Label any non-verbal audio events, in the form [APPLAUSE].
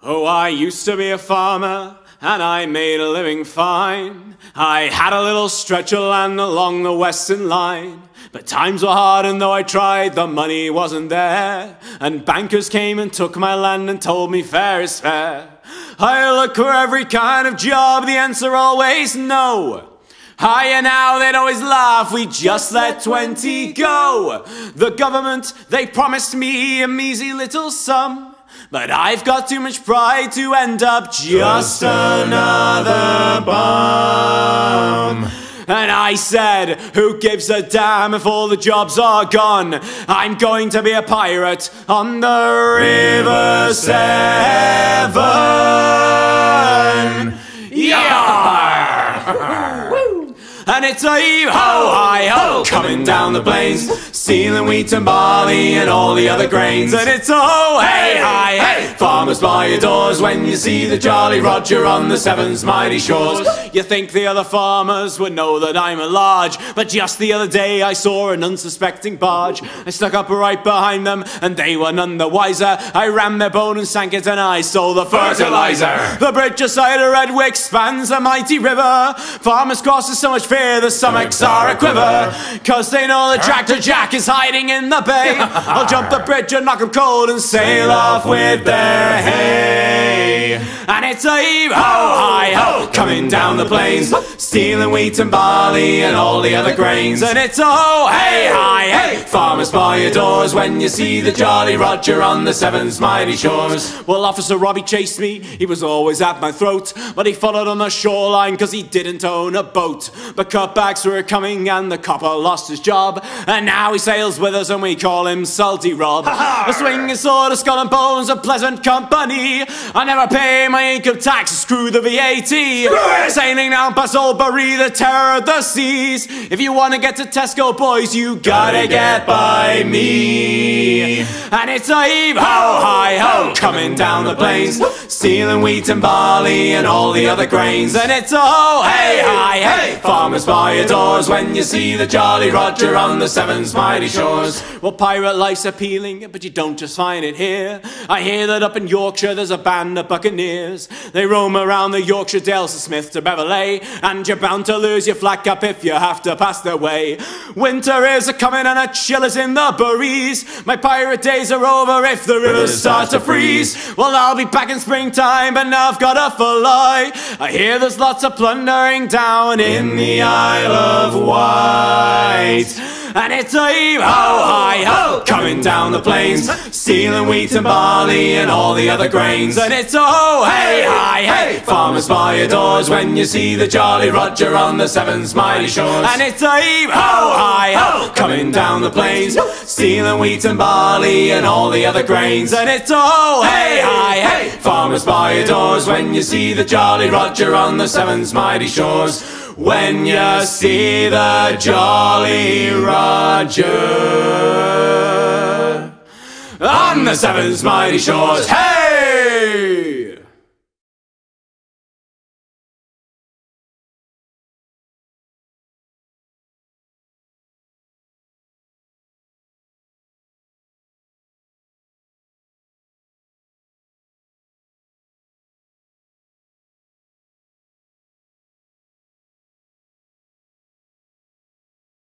Oh, I used to be a farmer and I made a living fine. I had a little stretch of land along the western line. But times were hard and though I tried, the money wasn't there. And bankers came and took my land and told me fair is fair. I look for every kind of job, the answer always no. Higher now, they'd always laugh, we just let 20 go. The government, they promised me a measly little sum. But I've got too much pride to end up just another bum. And I said, who gives a damn if all the jobs are gone? I'm going to be a pirate on the River Severn. Yeah! [LAUGHS] And it's a heave ho, hi ho, coming down the plains, stealing wheat and barley and all the other grains. And it's a ho, hey, hi, hey, farmers by your doors when you see the Jolly Roger on the Severn's mighty shores. You think the other farmers would know that I'm a large, but just the other day I saw an unsuspecting barge. I stuck up right behind them, and they were none the wiser. I rammed their bone and sank it, and I stole the fertilizer. The bridge aside of Redwick spans a mighty river. Farmers cross so much fear fear the stomachs are a quiver. Cause they know the tractor jack is hiding in the bay. I'll jump the bridge and knock 'em cold and sail off with their hay. And it's a heave ho, hi ho, coming down the plains. Stealing wheat and barley and all the other grains. And it's a ho, hey, hi, hey Farmers by your doors. When you see the Jolly Roger on the Severn's mighty shores. Well, Officer Robbie chased me, he was always at my throat. But he followed on the shoreline cause he didn't own a boat. But cutbacks were coming and the copper lost his job. And now he sails with us and we call him Salty Rob. a swinging sword, a skull and bones, a pleasant company. I never pay my income tax, screw the VAT. Sailing down past Oldbury, the terror of the seas. If you want to get to Tesco, boys, you gotta get by me. And it's a heave ho, hi ho, coming down the plains, stealing wheat and barley and all the other grains. And it's a ho, hey, hi, hey, farmers by your doors when you see the Jolly Roger on the Severn's mighty shores. Well, pirate life's appealing, but you don't just find it here. I hear that up in Yorkshire there's a band of buccaneers. They roam around the Yorkshire Dales from Smith to Beverley, and you're bound to lose your flack cap if you have to pass their way. Winter is a coming and a chill is in the breeze. My pirate days are over if the rivers start to freeze. Well, I'll be back in springtime, but now I've got a full fly. I hear there's lots of plundering down in the Isle of Wight. And it's a ho, hi ho, coming down the plains, stealing wheat and barley and all the other grains. And it's a ho, hey, hi, hey, farmers by your doors when you see the Jolly Roger on the Severn's mighty shores. And it's a ho, hi ho, coming down the plains, stealing wheat and barley and all the other grains. And it's a ho, hey, hi, hey, farmers by your doors when you see the Jolly Roger on the Severn's mighty shores when you see the Jolly Roger on the Severn's mighty shores. Hey!